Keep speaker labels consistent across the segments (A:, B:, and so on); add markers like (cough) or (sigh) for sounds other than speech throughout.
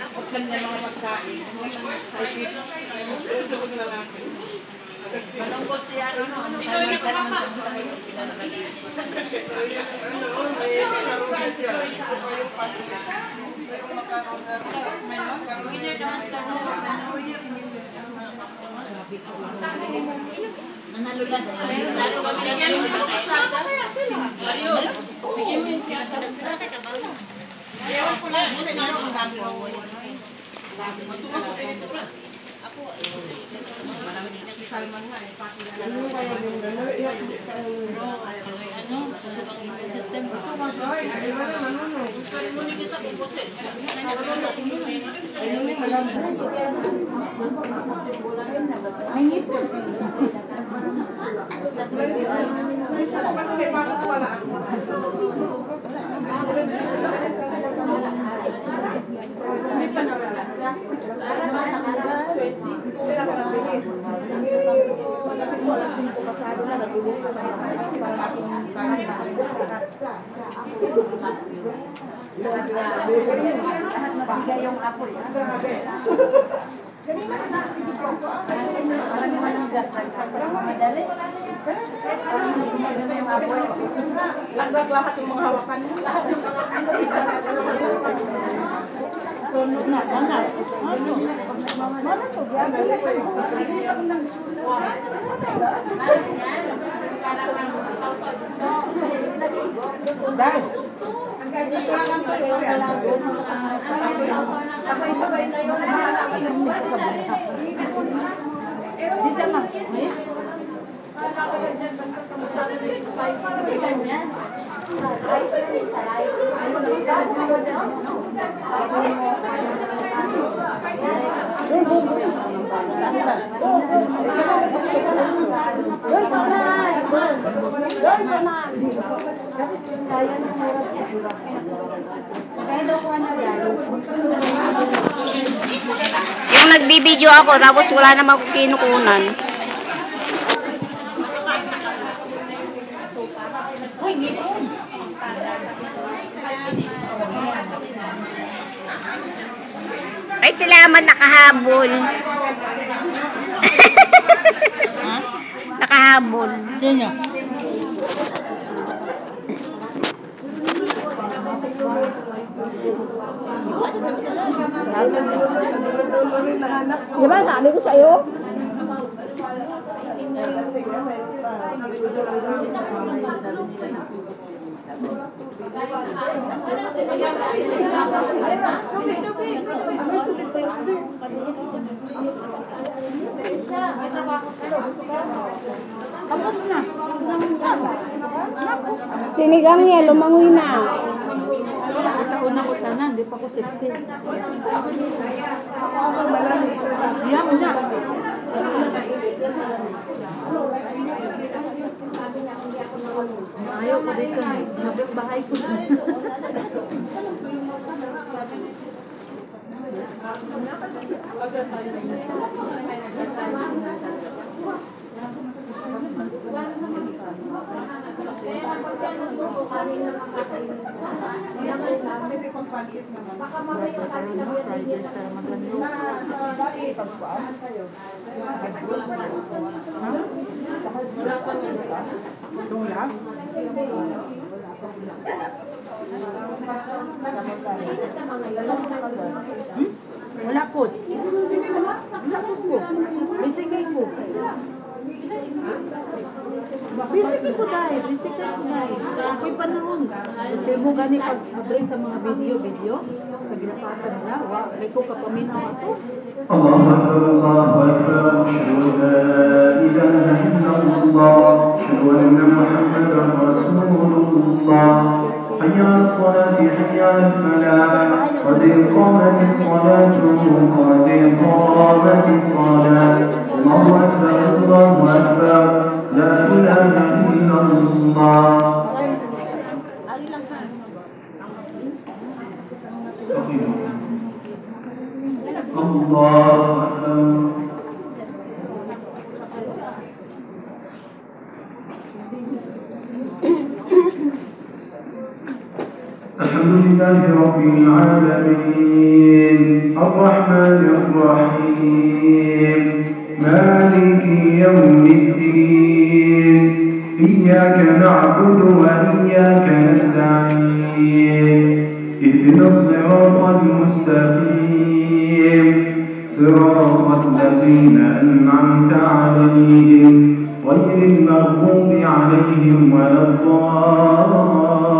A: Kapag niya mga pagkain.
B: Malungkot siya. Ano, ano,
A: Ikaw yung nakapapa.
B: sa nagyan mo sa kasada. I need to masih gayong aku ya. salah satu menghalalkannya.
A: Mana? Mana tuh? Eh,
C: Bisa mas, Yung
D: nagbibideo ako, tapos wala namang kinukunan. Ay, salamat nakahabol. (laughs) nakahabol.
B: Sino?
A: Sa dulo-dulo rin nahanap ko.
D: Di ba, sabi ko sa'yo? Sinigang niya, lumangoy na.
B: Una ko sana, hindi pa ko safety. Diyan mo na. Ayaw ko dito. Sabi ang bahay ko. Hmm? Wala po. Wala po ko. Bisikay ko. Bisikay ko dahil. Bisikay ko dahil. Sa ako'y panahon. Hindi mo gani pag-abray sa mga video-video. Sa ginapasan na. Wala ko kapaminaw
E: ato. Allah, Allah, Allah, Allah, Allah, Allah, حي على الفلاح قد قامت الصلاة قد قامت الصلاة. الله أكبر الله أكبر لا إله إلا الله الحمد لله رب العالمين. الرحمن الرحيم. مالك يوم الدين. إياك نعبد وإياك نستعين. اهدنا الصراط المستقيم. صراط الذين أنعمت عليهم. غير المغضوب عليهم ولا الضالين.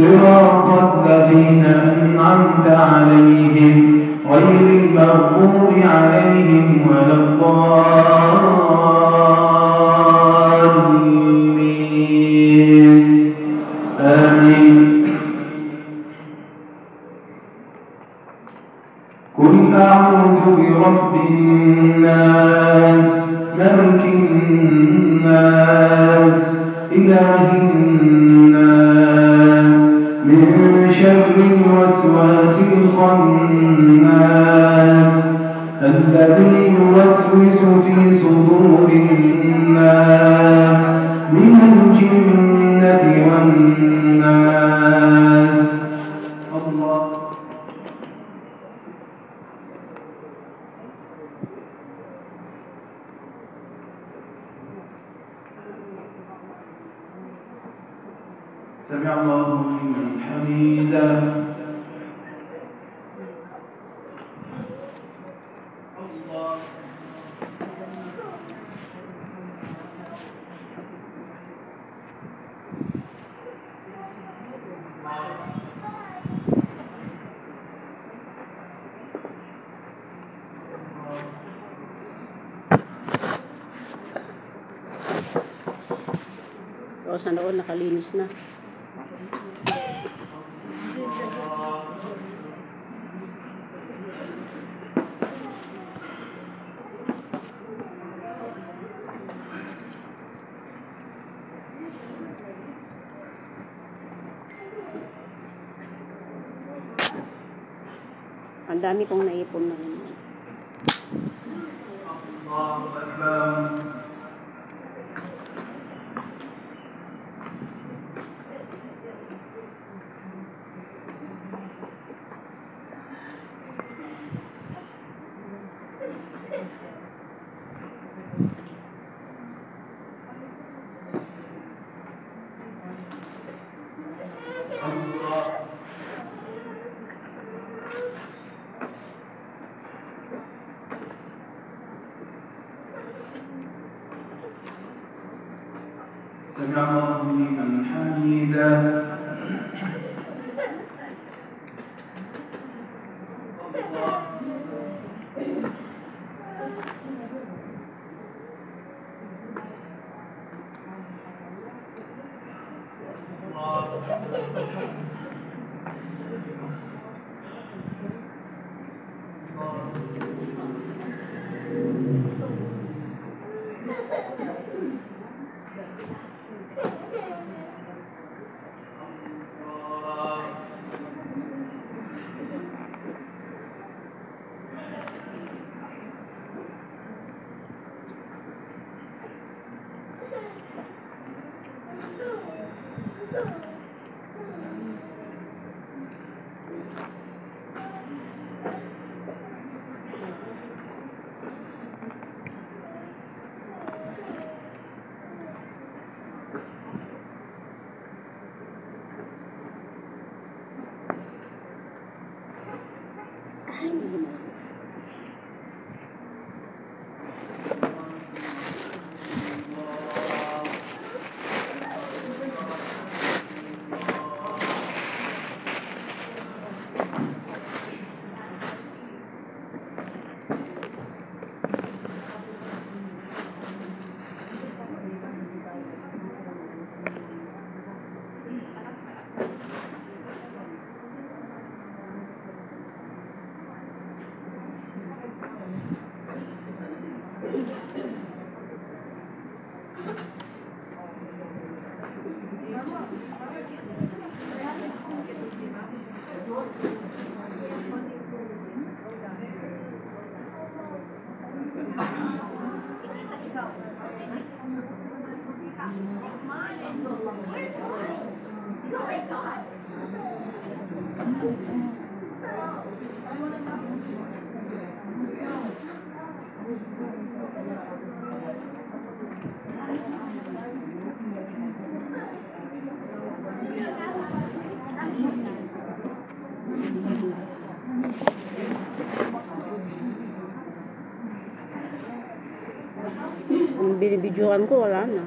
E: صراط الذين أنعمت عليهم غير المغضوب عليهم ولا الضالين. آمين. قل أعوذ برب الناس ملك الناس إله الناس شر الوسواس الخناس الذي يوسوس في صدور الناس من الجنة والناس
D: sana all nakalinis na. Ang dami kong naipon na yun.
E: سمع الله لمن حميدا
D: binibidyuhan ko wala
B: na.